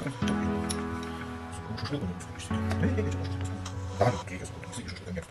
Ich habe mich nicht mehr so gut. Ich habe mich nicht mehr so gut. Ich habe mich nicht mehr so gut. Ich habe mich nicht mehr so gut.